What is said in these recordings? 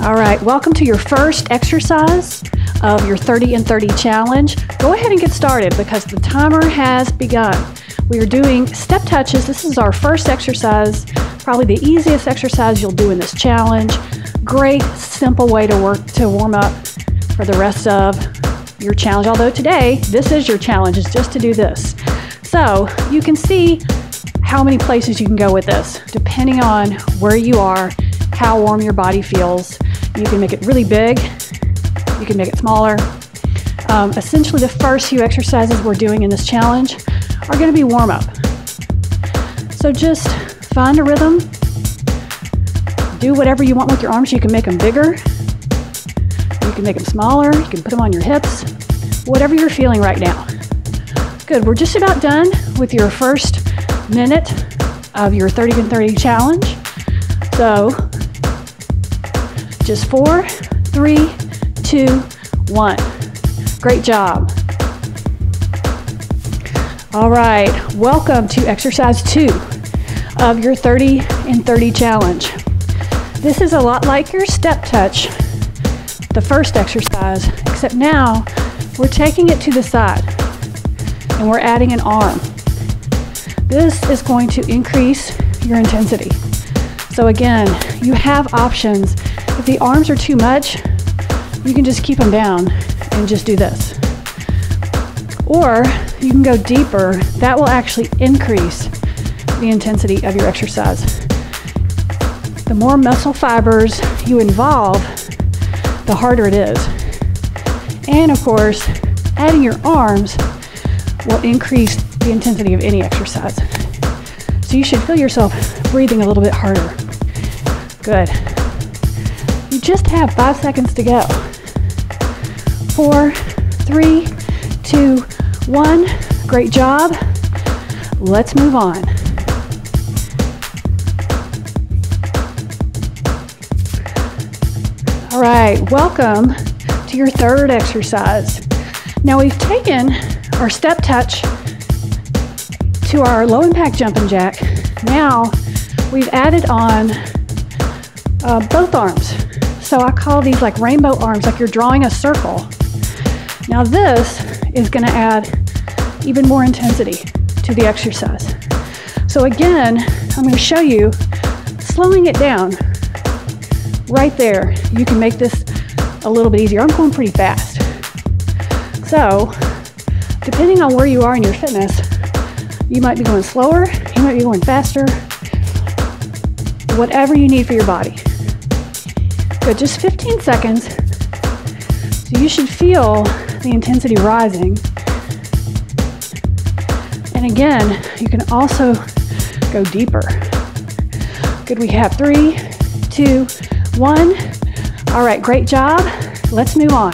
All right, welcome to your first exercise of your 30 in 30 challenge. Go ahead and get started because the timer has begun. We are doing step touches. This is our first exercise, probably the easiest exercise you'll do in this challenge. Great, simple way to work to warm up for the rest of your challenge. Although today, this is your challenge, is just to do this. So you can see how many places you can go with this, depending on where you are, how warm your body feels. You can make it really big, you can make it smaller. Um, essentially, the first few exercises we're doing in this challenge are going to be warm up. So just find a rhythm, do whatever you want with your arms. You can make them bigger, you can make them smaller, you can put them on your hips, whatever you're feeling right now. Good, we're just about done with your first minute of your 30 in 30 challenge. So just four, three, two, one. Great job. All right, welcome to exercise two of your 30 in 30 challenge. This is a lot like your step touch, the first exercise, except now we're taking it to the side and we're adding an arm. This is going to increase your intensity. So again, you have options. If the arms are too much, you can just keep them down and just do this. Or you can go deeper. That will actually increase the intensity of your exercise. The more muscle fibers you involve, the harder it is. And of course, adding your arms will increase the intensity of any exercise. So you should feel yourself breathing a little bit harder. Good. Just have five seconds to go. Four, three, two, one. Great job. Let's move on. All right, welcome to your third exercise. Now we've taken our step touch to our low impact jumping jack. Now we've added on uh, both arms. So I call these like rainbow arms, like you're drawing a circle. Now this is gonna add even more intensity to the exercise. So again, I'm gonna show you slowing it down right there. You can make this a little bit easier. I'm going pretty fast. So depending on where you are in your fitness, you might be going slower, you might be going faster, whatever you need for your body. Good, just 15 seconds. So you should feel the intensity rising. And again, you can also go deeper. Good, we have three, two, one. All right, great job. Let's move on.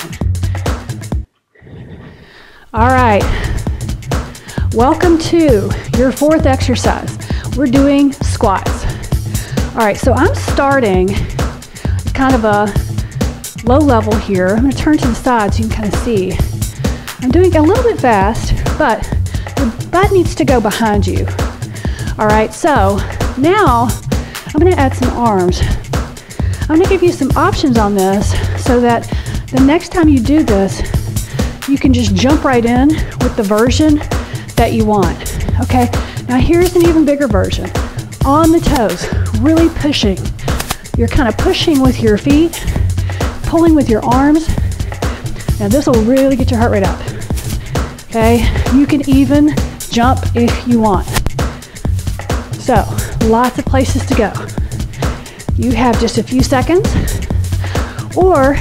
All right. Welcome to your fourth exercise. We're doing squats. All right, so I'm starting kind of a low level here. I'm to turn to the side so you can kind of see. I'm doing a little bit fast, but the butt needs to go behind you. All right, so now I'm going to add some arms. I'm to give you some options on this so that the next time you do this, you can just jump right in with the version that you want. Okay, now here's an even bigger version. On the toes, really pushing. You're kind of pushing with your feet, pulling with your arms. Now this will really get your heart rate up. Okay, you can even jump if you want. So, lots of places to go. You have just a few seconds, or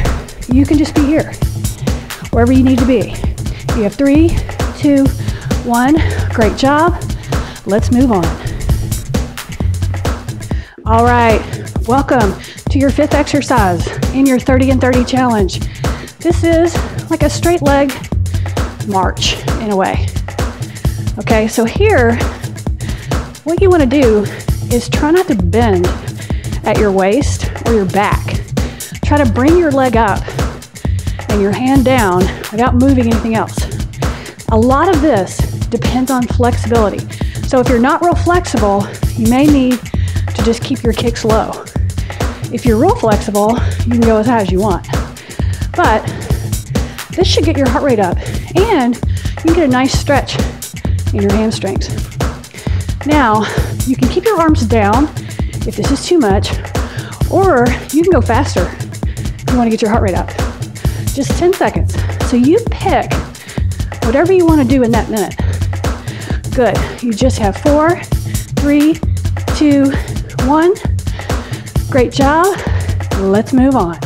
you can just be here, wherever you need to be. You have three, two, one. Great job. Let's move on. All right, welcome to your fifth exercise in your 30 in 30 challenge. This is like a straight leg march in a way. Okay, so here, what you want to do is try not to bend at your waist or your back. Try to bring your leg up and your hand down without moving anything else. A lot of this depends on flexibility. So if you're not real flexible, you may need to just keep your kicks low. If you're real flexible, you can go as high as you want. But this should get your heart rate up and you can get a nice stretch in your hamstrings. Now, you can keep your arms down if this is too much, or you can go faster if you want to get your heart rate up. Just 10 seconds. So you pick whatever you want to do in that minute. Good. You just have four, three, two, one. Great job. Let's move on.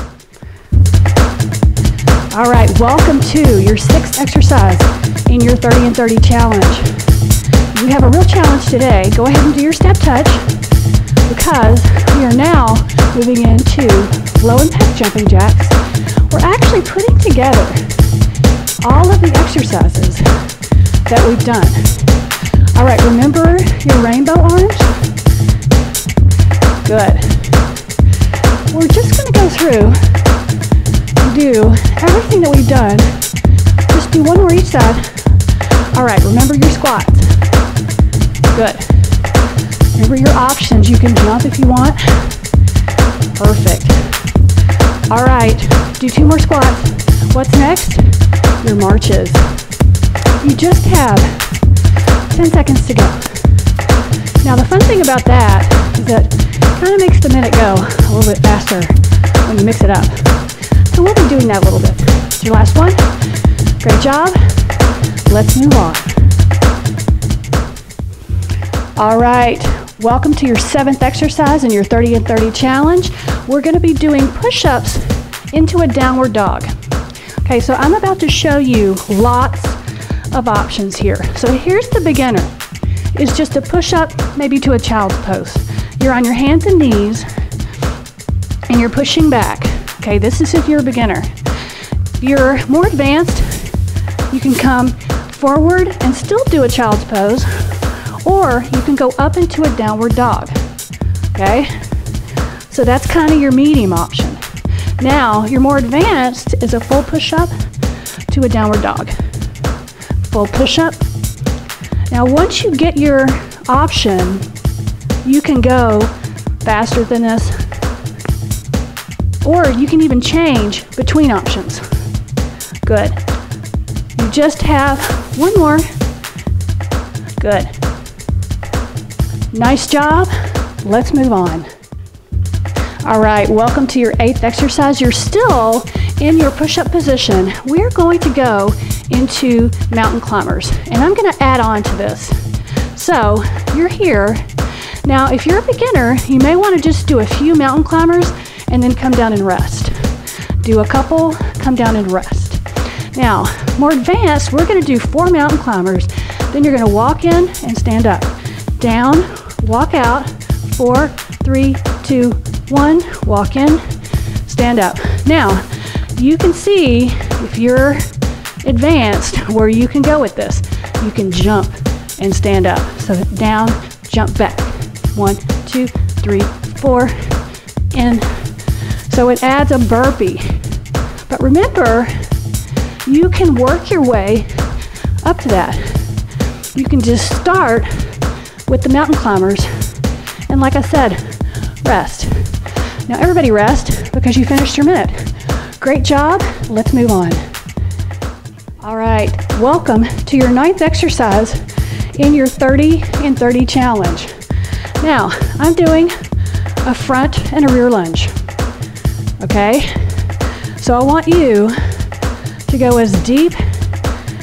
All right, welcome to your sixth exercise in your 30 in 30 challenge. We have a real challenge today. Go ahead and do your step touch because we are now moving into low impact jumping jacks. We're actually putting together all of the exercises that we've done. All right, remember your rainbow arms? Good. We're just going to go through and do everything that we've done. Just do one more each side. All right, remember your squats. Good. Remember your options. You can jump if you want. Perfect. All right, do two more squats. What's next? Your marches. You just have 10 seconds to go. Now the fun thing about that is that kind of makes the minute go a little bit faster when you mix it up. So we'll be doing that a little bit. It's your last one. Great job. Let's move on. All right. Welcome to your seventh exercise in your 30 in 30 challenge. We're going to be doing push-ups into a downward dog. Okay, so I'm about to show you lots of options here. So here's the beginner. Is just a push-up maybe to a child's pose. You're on your hands and knees and you're pushing back. Okay, this is if you're a beginner. If you're more advanced, you can come forward and still do a child's pose, or you can go up into a downward dog. Okay? So that's kind of your medium option. Now, your more advanced is a full push up to a downward dog. Full push up. Now, once you get your option, you can go faster than this, or you can even change between options. Good. You just have one more. Good. Nice job. Let's move on. All right, welcome to your eighth exercise. You're still in your push-up position. We're going to go into mountain climbers, and I'm gonna add on to this. So you're here, now, if you're a beginner, you may want to just do a few mountain climbers and then come down and rest. Do a couple, come down and rest. Now, more advanced, we're going to do four mountain climbers. Then you're going to walk in and stand up. Down, walk out, four, three, two, one, walk in, stand up. Now, you can see if you're advanced where you can go with this. You can jump and stand up. So down, jump back. One, two, three, four, and so it adds a burpee. But remember, you can work your way up to that. You can just start with the mountain climbers. And like I said, rest. Now everybody rest because you finished your minute. Great job. Let's move on. All right, welcome to your ninth exercise in your 30 in 30 challenge. Now, I'm doing a front and a rear lunge. Okay? So I want you to go as deep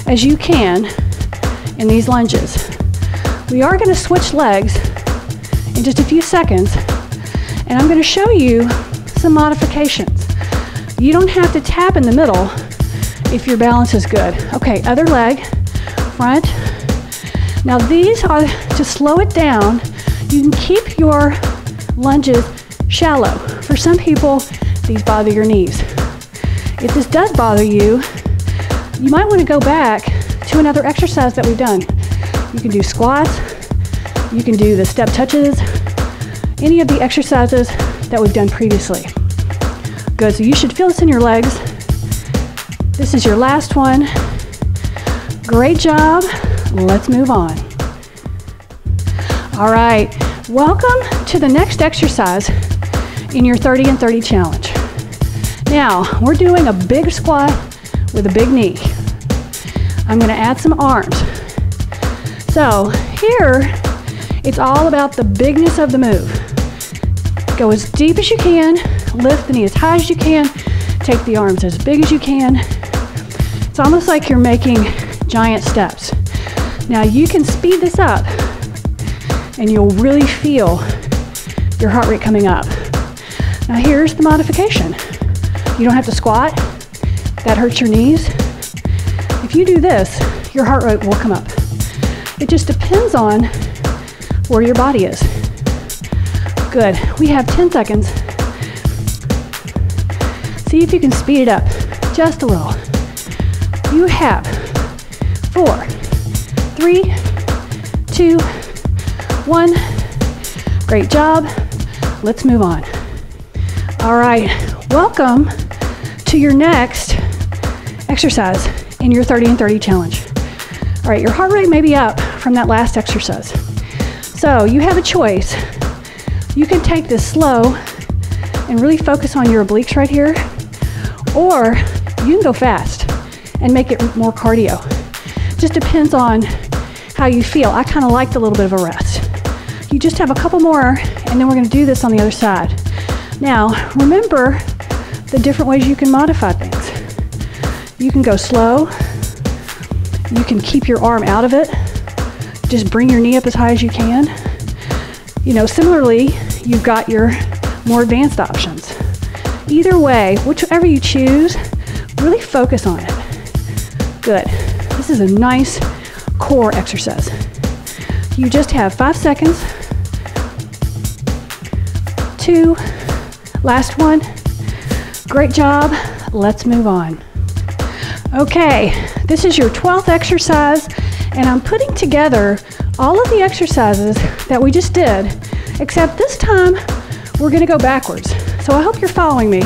as you can in these lunges. We are going to switch legs in just a few seconds, and I'm going to show you some modifications. You don't have to tap in the middle if your balance is good. Okay, other leg, front. Now these are to slow it down you can keep your lunges shallow. For some people, these bother your knees. If this does bother you, you might want to go back to another exercise that we've done. You can do squats, you can do the step touches, any of the exercises that we've done previously. Good, so you should feel this in your legs. This is your last one. Great job. Let's move on. All right, welcome to the next exercise in your 30 in 30 challenge. Now, we're doing a big squat with a big knee. I'm gonna add some arms. So here, it's all about the bigness of the move. Go as deep as you can, lift the knee as high as you can, take the arms as big as you can. It's almost like you're making giant steps. Now you can speed this up and you'll really feel your heart rate coming up. Now here's the modification. You don't have to squat. That hurts your knees. If you do this, your heart rate will come up. It just depends on where your body is. Good. We have 10 seconds. See if you can speed it up just a little. You have four, three, two, one. Great job. Let's move on. All right, welcome to your next exercise in your 30 in 30 challenge. All right, your heart rate may be up from that last exercise. So you have a choice. You can take this slow and really focus on your obliques right here, or you can go fast and make it more cardio. Just depends on how you feel. I kind of liked a little bit of a rest. You just have a couple more, and then we're going to do this on the other side. Now, remember the different ways you can modify things. You can go slow. You can keep your arm out of it. Just bring your knee up as high as you can. You know, similarly, you've got your more advanced options. Either way, whichever you choose, really focus on it. Good. This is a nice core exercise. You just have five seconds. Two. Last one. Great job. Let's move on. Okay, this is your 12th exercise, and I'm putting together all of the exercises that we just did, except this time we're gonna go backwards. So I hope you're following me.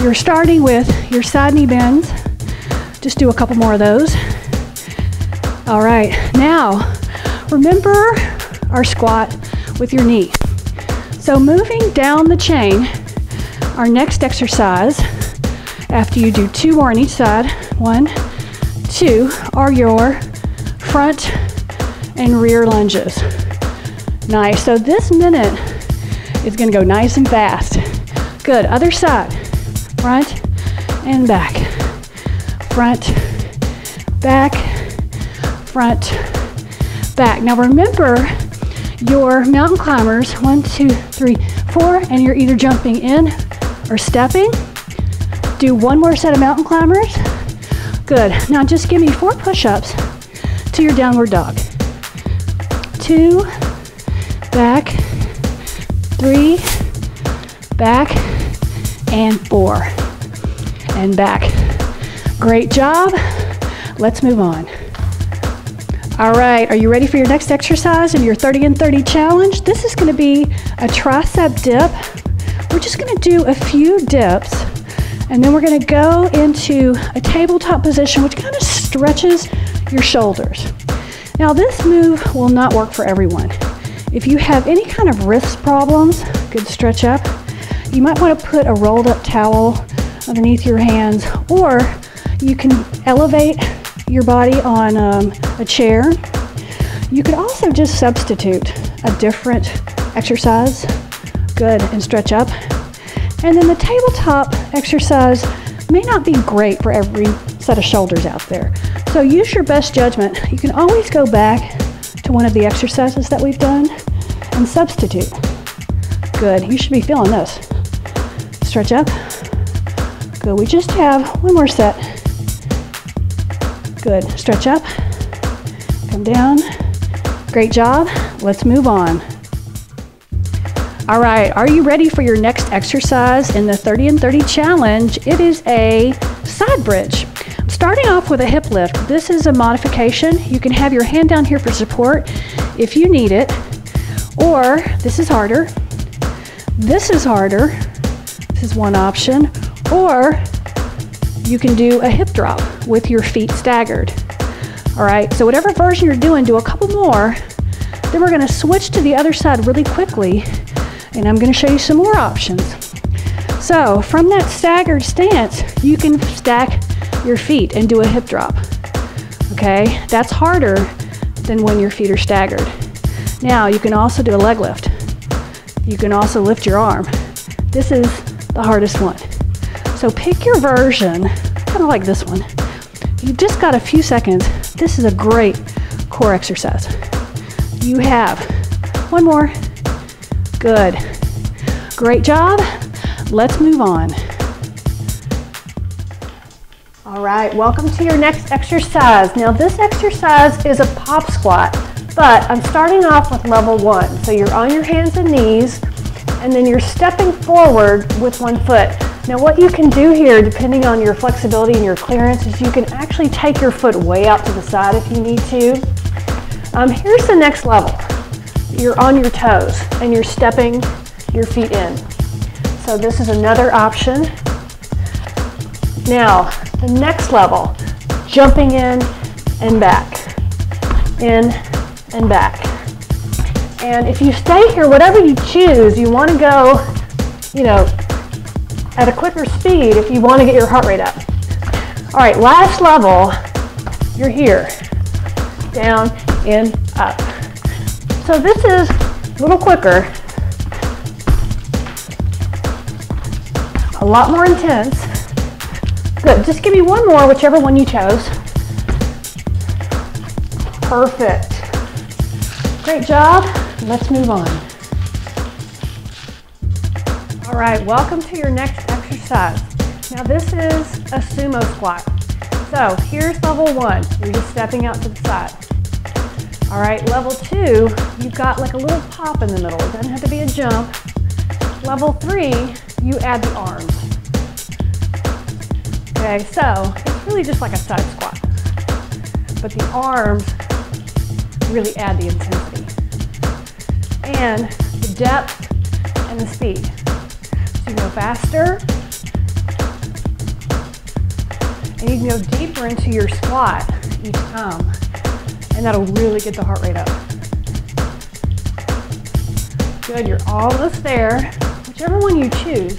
You're starting with your side knee bends. Just do a couple more of those. All right, now remember our squat with your knee. So moving down the chain, our next exercise, after you do two more on each side, one, two, are your front and rear lunges. Nice, so this minute is gonna go nice and fast. Good, other side, front and back, front, back, front, back. Now remember your mountain climbers, one, two, three, four, and you're either jumping in or stepping. Do one more set of mountain climbers. Good. Now just give me four push-ups to your downward dog. Two, back, three, back, and four, and back. Great job. Let's move on. All right, are you ready for your next exercise in your 30 in 30 challenge? This is gonna be a tricep dip. We're just gonna do a few dips and then we're gonna go into a tabletop position which kind of stretches your shoulders. Now this move will not work for everyone. If you have any kind of wrist problems, good stretch up, you might wanna put a rolled up towel underneath your hands or you can elevate your body on um, a chair. You could also just substitute a different exercise. Good, and stretch up. And then the tabletop exercise may not be great for every set of shoulders out there. So use your best judgment. You can always go back to one of the exercises that we've done and substitute. Good, you should be feeling this. Stretch up. Good, we just have one more set. Good. Stretch up. Come down. Great job. Let's move on. All right, are you ready for your next exercise in the 30 in 30 challenge? It is a side bridge. Starting off with a hip lift. This is a modification. You can have your hand down here for support if you need it. Or this is harder. This is harder. This is one option. Or you can do a hip drop with your feet staggered. All right, so whatever version you're doing, do a couple more. Then we're gonna switch to the other side really quickly And I'm going to show you some more options. So from that staggered stance, you can stack your feet and do a hip drop. Okay, that's harder than when your feet are staggered. Now you can also do a leg lift. You can also lift your arm. This is the hardest one. So pick your version, kind of like this one. You've just got a few seconds. This is a great core exercise. You have one more. Good. Great job. Let's move on. All right, welcome to your next exercise. Now this exercise is a pop squat, but I'm starting off with level one. So you're on your hands and knees, and then you're stepping forward with one foot. Now what you can do here, depending on your flexibility and your clearance, is you can actually take your foot way out to the side if you need to. Um, here's the next level. You're on your toes and you're stepping your feet in. So this is another option. Now, the next level, jumping in and back, in and back. And if you stay here, whatever you choose, you want to go, you know, at a quicker speed if you want to get your heart rate up. All right, last level, you're here, down, in, up. So this is a little quicker, a lot more intense. Good, just give me one more, whichever one you chose. Perfect. Great job. Let's move on. All right, welcome to your next exercise. Now this is a sumo squat. So here's level one. You're just stepping out to the side. All right, level two, you've got like a little pop in the middle. It doesn't have to be a jump. Level three, you add the arms. Okay, so it's really just like a side squat. But the arms really add the intensity. And the depth and the speed. You go faster, and you can go deeper into your squat each time. And that'll really get the heart rate up. Good, you're almost there. Whichever one you choose,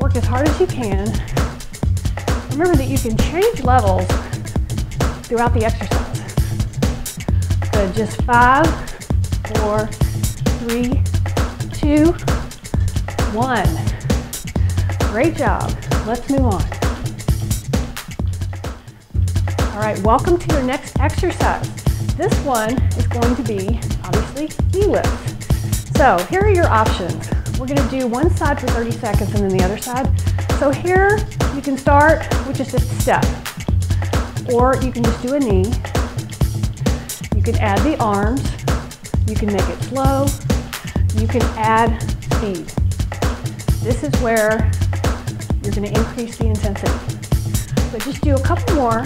work as hard as you can Remember that you can change levels throughout the exercise. Good, just five, four, three, two, one. Great job. Let's move on. All right, welcome to your next exercise. This one is going to be, obviously, knee lifts. So here are your options. We're gonna do one side for 30 seconds and then the other side. So here you can start with just a step, or you can just do a knee. You can add the arms. You can make it slow. You can add speed. This is where you're going to increase the intensity. But just do a couple more,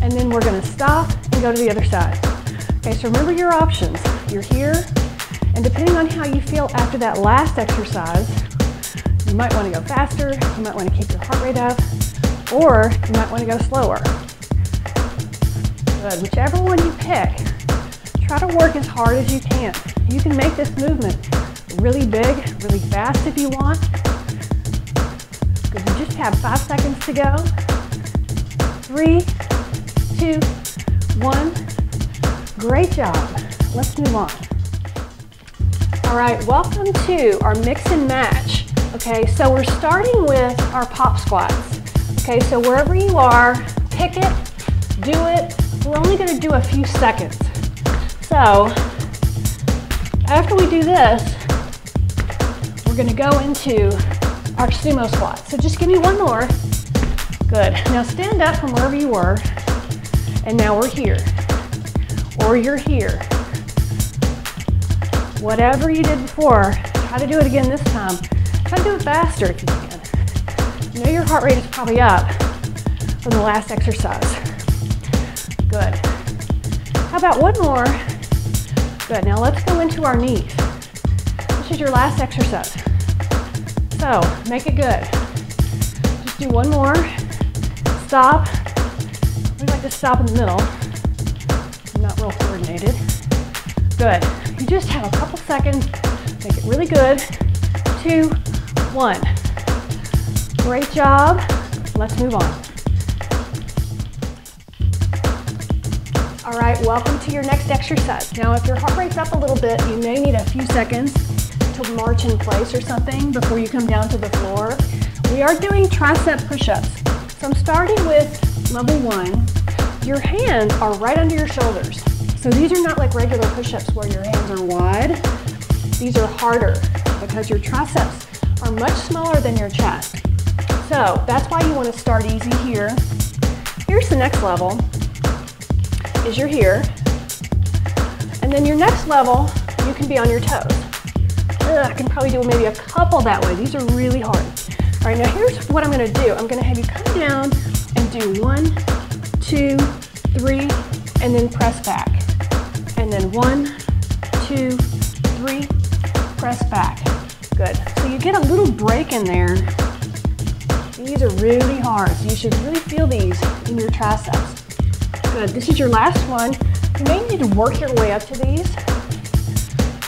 and then we're going to stop and go to the other side. Okay, so remember your options. You're here, and depending on how you feel after that last exercise, you might want to go faster, you might want to keep your heart rate up, or you might want to go slower. Good, whichever one you pick, try to work as hard as you can. You can make this movement really big, really fast if you want. Good, you just have five seconds to go. Three, two, one. Great job. Let's move on. All right, welcome to our mix and match. Okay, so we're starting with our pop squats. Okay, so wherever you are, pick it, do it. We're only gonna do a few seconds. So, after we do this, we're gonna go into our sumo squat. So just give me one more. Good. Now stand up from wherever you were, and now we're here. Or you're here. Whatever you did before, try to do it again this time. Try to do it faster if you can. You know your heart rate is probably up from the last exercise. Good. How about one more? Good. Now let's go into our knees. This is your last exercise. So make it good. Just do one more. Stop. We like to stop in the middle. I'm not real coordinated. Good. You just have a couple seconds Make it really good. Two, one. Great job. Let's move on. All right, welcome to your next exercise. Now, if your heart rate's up a little bit, you may need a few seconds to march in place or something before you come down to the floor. We are doing tricep push-ups. So I'm starting with level one. Your hands are right under your shoulders. So these are not like regular push-ups where your hands are wide. These are harder because your triceps are much smaller than your chest. So that's why you want to start easy here. Here's the next level, is you're here. And then your next level, you can be on your toes. Ugh, I can probably do maybe a couple that way. These are really hard. All right, now here's what I'm gonna do. I'm gonna have you come down and do one, two, three, and then press back. And then one, two, three, press back. Good. So you get a little break in there. These are really hard, you should really feel these in your triceps. Good. This is your last one. You may need to work your way up to these.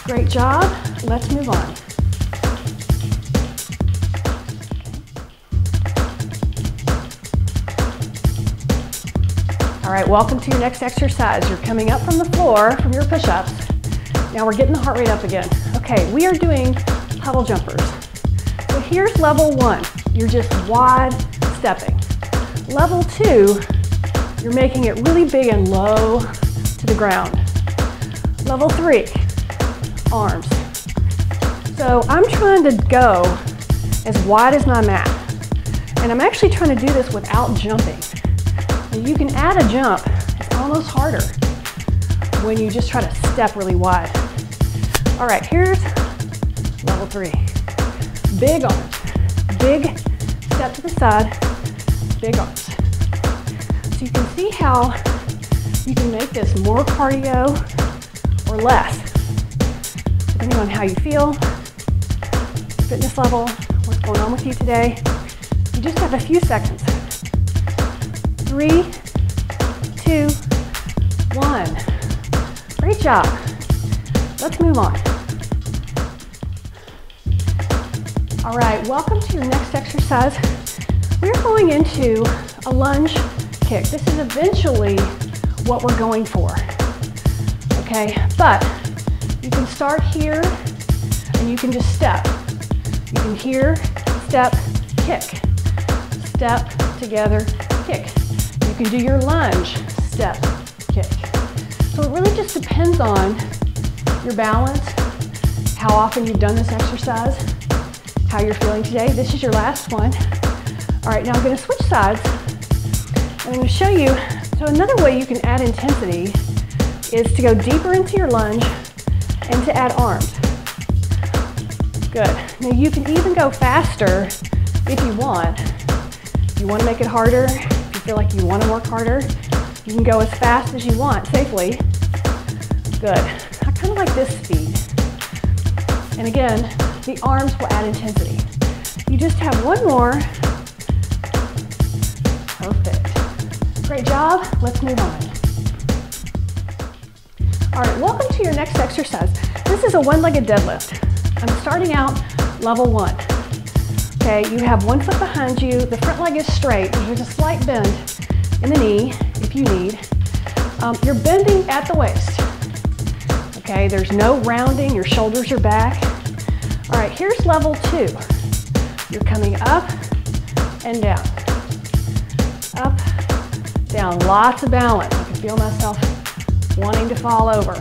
Great job. Let's move on. All right, welcome to your next exercise. You're coming up from the floor from your push-ups. Now we're getting the heart rate up again. Okay, we are doing puddle jumpers. So here's level one. You're just wide stepping. Level two, you're making it really big and low to the ground. Level three, arms. So I'm trying to go as wide as my mat. And I'm actually trying to do this without jumping. And you can add a jump. It's almost harder when you just try to step really wide. All right, here's level three. Big arms. Big step to the side, big arms. So you can see how you can make this more cardio or less, depending on how you feel, fitness level, what's going on with you today. You just have a few seconds. Three, two, one. Great job. Let's move on. All right, welcome to your next exercise. We're going into a lunge kick. This is eventually what we're going for, okay? But you can start here and you can just step. Can here, step, kick. Step, together, kick. You can do your lunge, step, kick. So it really just depends on your balance, how often you've done this exercise, how you're feeling today. This is your last one. All right, now I'm gonna switch sides. I'm gonna show you, so another way you can add intensity is to go deeper into your lunge and to add arms. Good. Now you can even go faster if you want. If you want to make it harder, if you feel like you want to work harder, you can go as fast as you want safely. Good. I kind of like this speed. And again, the arms will add intensity. You just have one more. Perfect. Great job. Let's move on. All right, welcome to your next exercise. This is a one-legged deadlift. I'm starting out level one. Okay, you have one foot behind you, the front leg is straight, there's a slight bend in the knee if you need. Um, you're bending at the waist. Okay, there's no rounding, your shoulders are back. All right, here's level two. You're coming up and down. Up, down, lots of balance. I can feel myself wanting to fall over.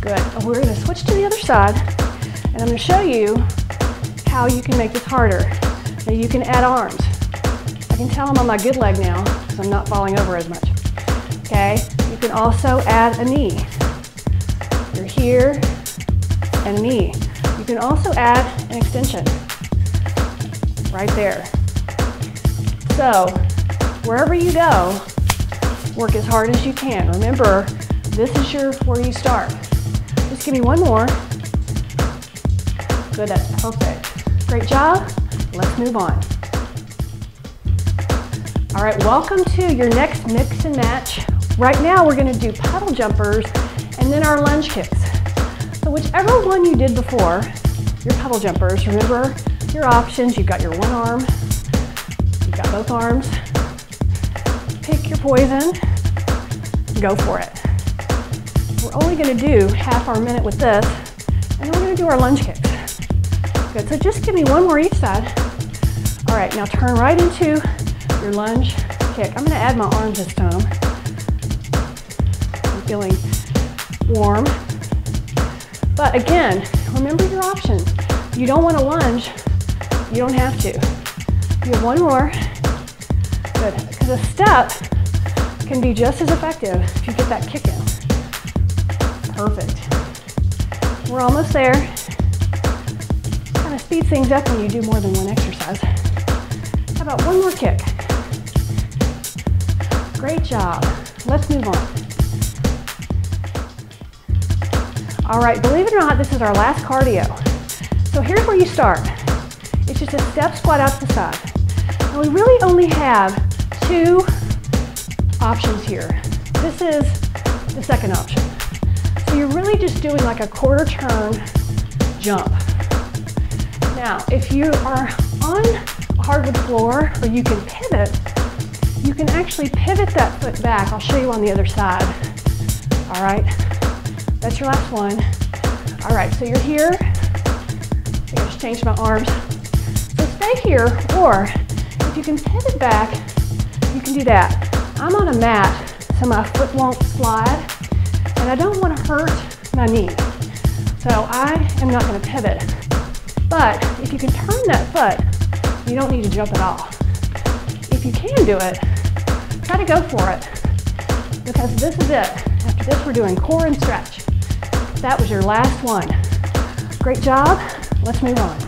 Good, we're gonna switch to the other side. And I'm going to show you how you can make this harder. Now you can add arms. I can tell I'm on my good leg now because I'm not falling over as much. Okay, you can also add a knee. You're here and a knee. You can also add an extension right there. So wherever you go, work as hard as you can. Remember, this is your where you start. Just give me one more. Good, that's perfect. Great job. Let's move on. All right, welcome to your next mix and match. Right now we're gonna do puddle jumpers and then our lunge kicks. So whichever one you did before, your puddle jumpers. Remember your options. You've got your one arm, you've got both arms. Pick your poison, go for it. We're only gonna do half our minute with this, and then we're gonna do our lunge kicks. Good, so just give me one more each side. All right, now turn right into your lunge kick. I'm gonna add my arms this time. I'm feeling warm. But again, remember your options. You don't want to lunge, you don't have to. You have one more. Good, because a step can be just as effective if you get that kick in. Perfect. We're almost there. Kind of speeds things up when you do more than one exercise. How about one more kick? Great job. Let's move on. All right, believe it or not, this is our last cardio. So here's where you start. It's just a step squat out to the side. And we really only have two options here. This is the second option. So you're really just doing like a quarter turn jump. Now, if you are on hardwood floor or you can pivot, you can actually pivot that foot back. I'll show you on the other side. All right. That's your last one. All right, so you're here. I just changed my arms. So stay here, or if you can pivot back, you can do that. I'm on a mat, so my foot won't slide, and I don't want to hurt my knee. So I am not going to pivot. But if you can turn that foot, you don't need to jump at all. If you can do it, try to go for it, because this is it. After this, we're doing core and stretch. That was your last one. Great job. Let's move on.